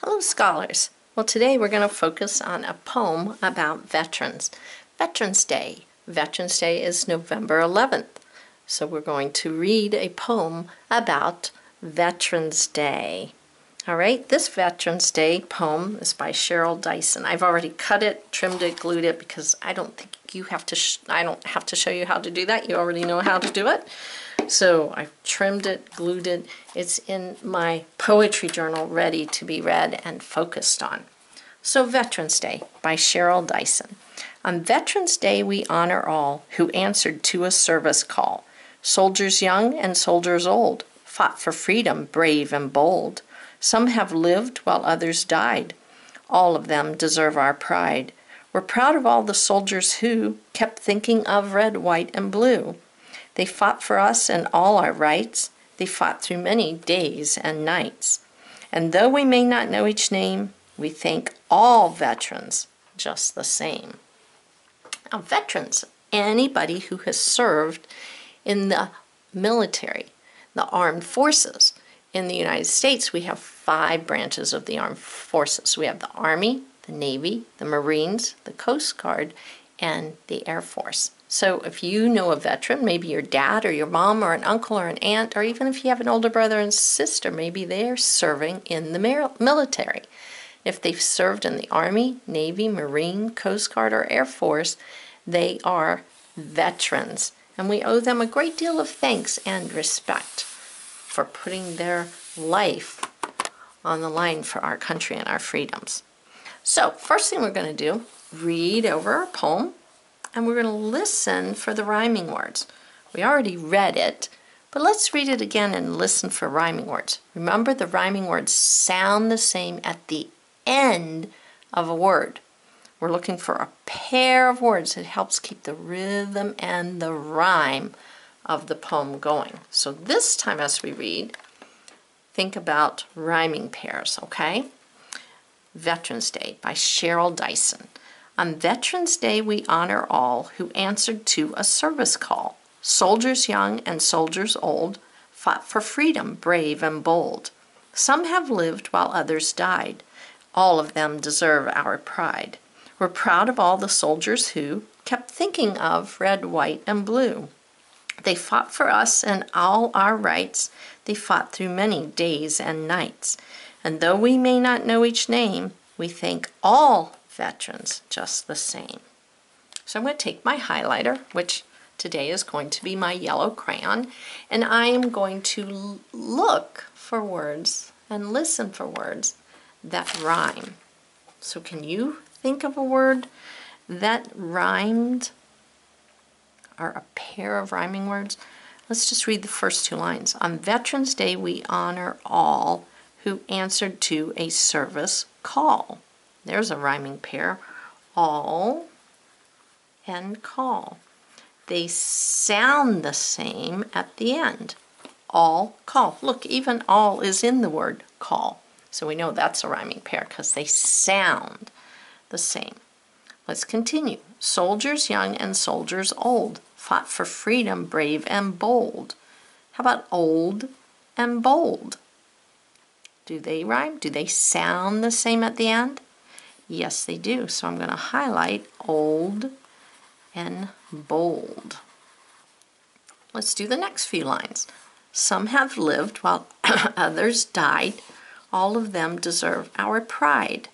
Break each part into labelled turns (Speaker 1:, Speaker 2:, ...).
Speaker 1: Hello, scholars. Well, today we're going to focus on a poem about veterans. Veterans Day. Veterans Day is November 11th. So we're going to read a poem about Veterans Day. All right, this Veterans Day poem is by Cheryl Dyson. I've already cut it, trimmed it, glued it because I don't think you have to I don't have to show you how to do that. You already know how to do it. So I've trimmed it, glued it. It's in my poetry journal ready to be read and focused on. So Veterans Day by Cheryl Dyson. On Veterans Day we honor all who answered to a service call. Soldiers young and soldiers old fought for freedom, brave and bold. Some have lived while others died. All of them deserve our pride. We're proud of all the soldiers who kept thinking of red, white, and blue. They fought for us and all our rights. They fought through many days and nights. And though we may not know each name, we thank all veterans just the same. Now, veterans, anybody who has served in the military, the armed forces. In the United States, we have five branches of the armed forces. We have the Army, the Navy, the Marines, the Coast Guard, and the Air Force. So if you know a veteran, maybe your dad or your mom or an uncle or an aunt, or even if you have an older brother and sister, maybe they're serving in the military. If they've served in the Army, Navy, Marine, Coast Guard, or Air Force, they are veterans. And we owe them a great deal of thanks and respect for putting their life on the line for our country and our freedoms. So, first thing we're going to do, read over our poem and we're going to listen for the rhyming words. We already read it, but let's read it again and listen for rhyming words. Remember, the rhyming words sound the same at the end of a word. We're looking for a pair of words that helps keep the rhythm and the rhyme of the poem going. So this time as we read, think about rhyming pairs, okay? Veterans Day by Cheryl Dyson. On Veterans Day, we honor all who answered to a service call. Soldiers young and soldiers old fought for freedom, brave and bold. Some have lived while others died. All of them deserve our pride. We're proud of all the soldiers who kept thinking of red, white, and blue. They fought for us and all our rights. They fought through many days and nights. And though we may not know each name, we thank all veterans just the same. So I'm going to take my highlighter, which today is going to be my yellow crayon, and I am going to look for words and listen for words that rhyme. So can you think of a word that rhymed or a pair of rhyming words? Let's just read the first two lines. On Veterans Day, we honor all who answered to a service call. There's a rhyming pair. All and call. They sound the same at the end. All, call. Look, even all is in the word call. So we know that's a rhyming pair because they sound the same. Let's continue. Soldiers young and soldiers old fought for freedom, brave and bold. How about old and bold? Do they rhyme? Do they sound the same at the end? Yes, they do. So I'm going to highlight old and bold. Let's do the next few lines. Some have lived while others died. All of them deserve our pride.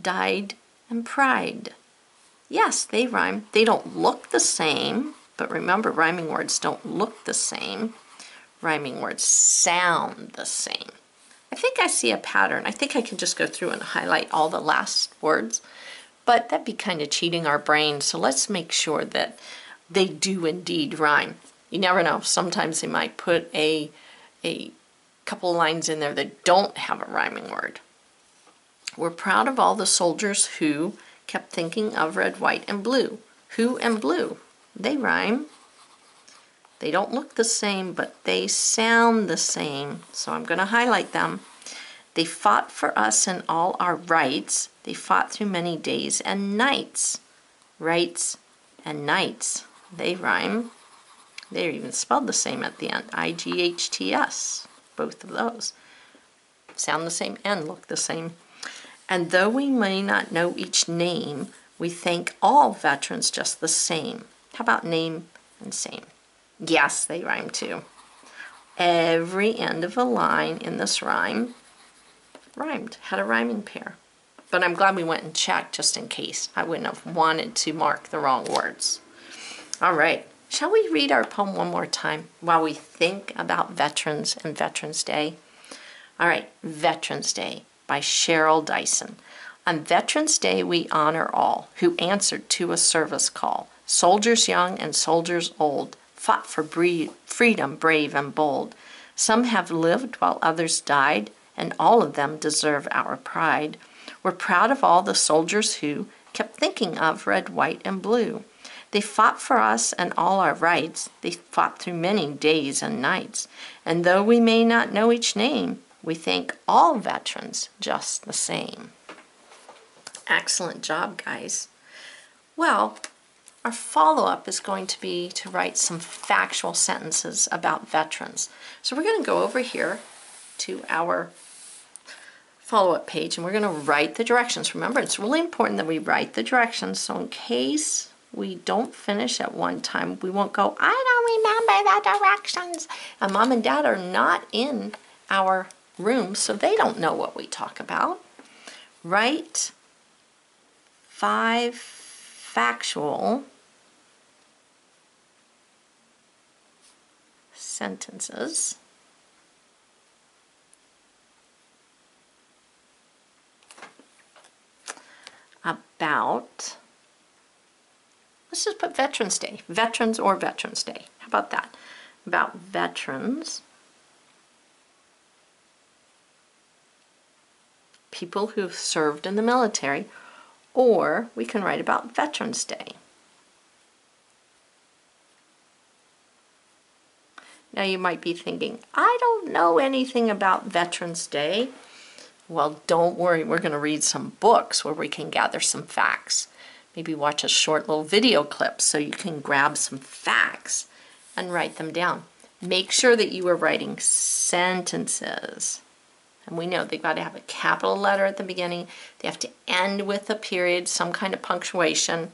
Speaker 1: Died and pride. Yes, they rhyme. They don't look the same, but remember, rhyming words don't look the same. Rhyming words sound the same. I think I see a pattern. I think I can just go through and highlight all the last words, but that'd be kind of cheating our brain. So let's make sure that they do indeed rhyme. You never know. Sometimes they might put a, a couple lines in there that don't have a rhyming word. We're proud of all the soldiers who kept thinking of red, white, and blue. Who and blue? They rhyme. They don't look the same, but they sound the same. So I'm going to highlight them. They fought for us and all our rights. They fought through many days and nights. Rights and nights. They rhyme. They're even spelled the same at the end. I-G-H-T-S. Both of those. Sound the same and look the same. And though we may not know each name, we thank all veterans just the same. How about name and same? Yes, they rhyme too. Every end of a line in this rhyme rhymed, had a rhyming pair. But I'm glad we went and checked just in case. I wouldn't have wanted to mark the wrong words. All right, shall we read our poem one more time while we think about veterans and Veterans Day? All right, Veterans Day by Cheryl Dyson. On Veterans Day, we honor all who answered to a service call. Soldiers young and soldiers old fought for freedom, brave and bold. Some have lived while others died, and all of them deserve our pride. We're proud of all the soldiers who kept thinking of red, white, and blue. They fought for us and all our rights. They fought through many days and nights. And though we may not know each name, we thank all veterans just the same. Excellent job, guys. Well, our follow-up is going to be to write some factual sentences about veterans. So we're going to go over here to our follow-up page and we're going to write the directions. Remember, it's really important that we write the directions so in case we don't finish at one time, we won't go, I don't remember the directions. And mom and dad are not in our room, so they don't know what we talk about. Write five factual sentences about, let's just put Veterans Day, Veterans or Veterans Day. How about that? About veterans, people who've served in the military, or we can write about Veterans Day. Now you might be thinking, I don't know anything about Veterans Day. Well, don't worry, we're going to read some books where we can gather some facts. Maybe watch a short little video clip so you can grab some facts and write them down. Make sure that you are writing sentences. And we know they've got to have a capital letter at the beginning. They have to end with a period, some kind of punctuation.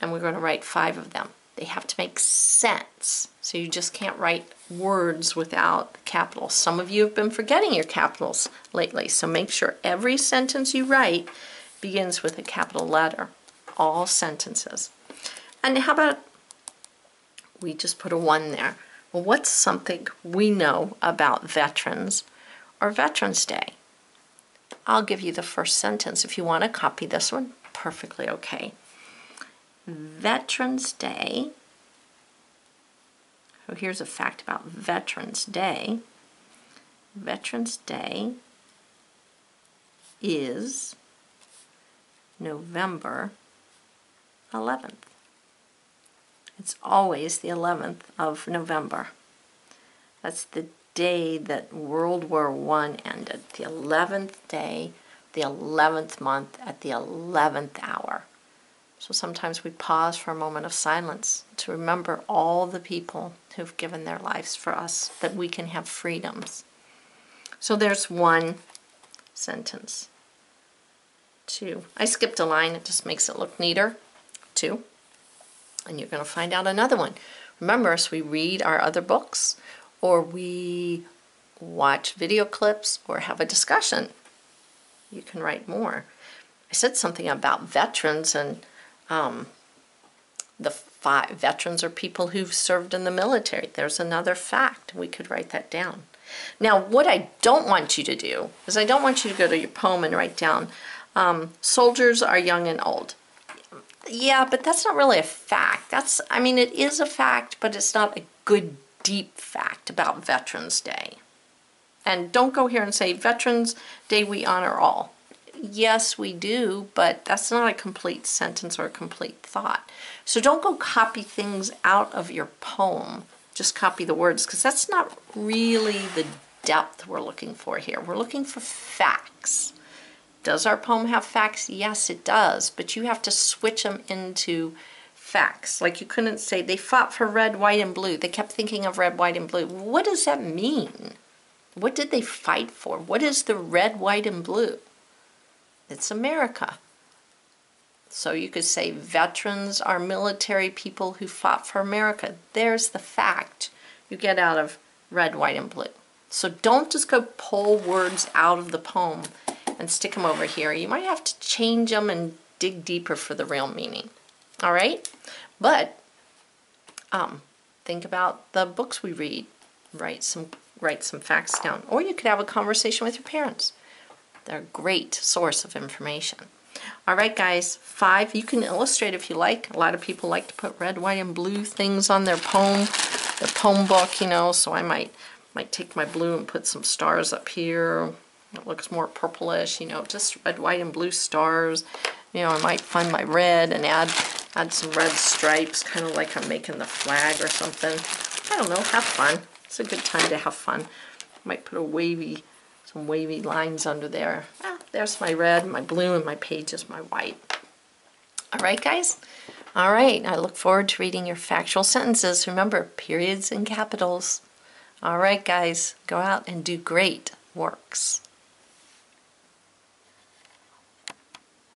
Speaker 1: And we're going to write five of them. They have to make sense. So you just can't write words without capitals. Some of you have been forgetting your capitals lately, so make sure every sentence you write begins with a capital letter. All sentences. And how about we just put a one there? Well, what's something we know about veterans or Veterans Day? I'll give you the first sentence. If you want to copy this one, perfectly okay. Veterans Day. So here's a fact about Veterans Day. Veterans Day is November 11th. It's always the 11th of November. That's the day that World War I ended. The 11th day, the 11th month, at the 11th hour. So sometimes we pause for a moment of silence to remember all the people who've given their lives for us, that we can have freedoms. So there's one sentence. Two. I skipped a line, it just makes it look neater. Two. And you're going to find out another one. Remember, as we read our other books, or we watch video clips, or have a discussion, you can write more. I said something about veterans and um, the five veterans are people who've served in the military. There's another fact. We could write that down. Now, what I don't want you to do is I don't want you to go to your poem and write down, um, soldiers are young and old. Yeah, but that's not really a fact. That's, I mean, it is a fact, but it's not a good, deep fact about Veterans Day. And don't go here and say, Veterans Day we honor all yes, we do, but that's not a complete sentence or a complete thought. So don't go copy things out of your poem. Just copy the words because that's not really the depth we're looking for here. We're looking for facts. Does our poem have facts? Yes, it does, but you have to switch them into facts. Like you couldn't say they fought for red, white, and blue. They kept thinking of red, white, and blue. What does that mean? What did they fight for? What is the red, white, and blue? It's America. So you could say veterans are military people who fought for America. There's the fact you get out of red, white, and blue. So don't just go pull words out of the poem and stick them over here. You might have to change them and dig deeper for the real meaning. All right? But um, think about the books we read. Write some write some facts down. Or you could have a conversation with your parents. They're a great source of information. All right, guys, five. You can illustrate if you like. A lot of people like to put red, white, and blue things on their poem, their poem book, you know, so I might might take my blue and put some stars up here. It looks more purplish, you know, just red, white, and blue stars. You know, I might find my red and add add some red stripes, kind of like I'm making the flag or something. I don't know, have fun. It's a good time to have fun. Might put a wavy, some wavy lines under there. Ah, there's my red, my blue, and my pages, my white. All right, guys? All right, I look forward to reading your factual sentences. Remember, periods and capitals. All right, guys, go out and do great works.